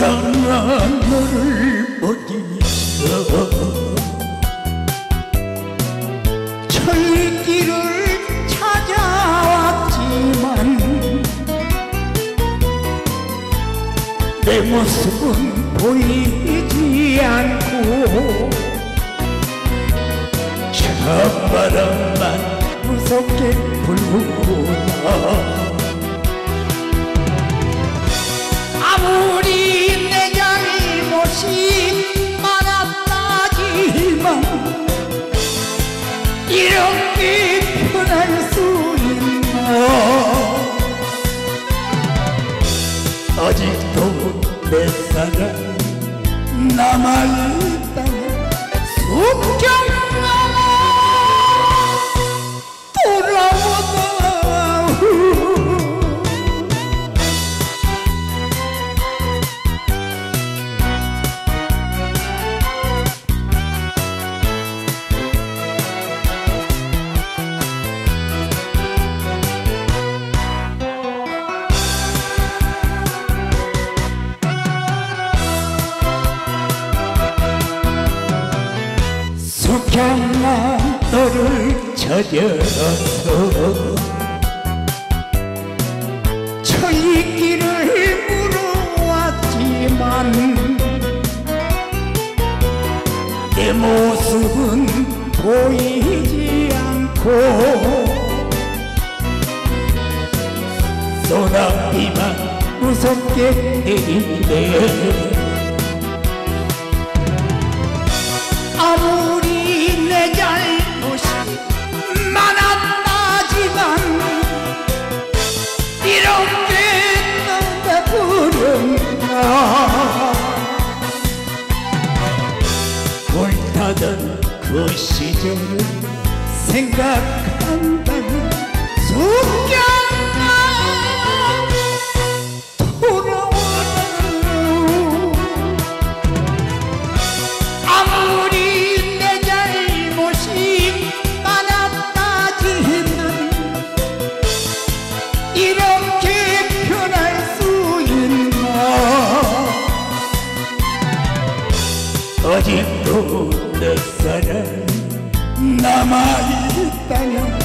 너를 어디서 철길을 찾아왔지만 내 모습은 보이지 않고 찬바람 이렇게 편할 수 있나 아직도 내 사랑 남아있다면 숙경 숙향아 너를 찾아서 철길을 물어왔지만 내 모습은 보이지 않고 소나비만 무섭게 내리네 아무 불타던 그 시절을 생각한다면 숙경 아직도 내 사랑 남아있다면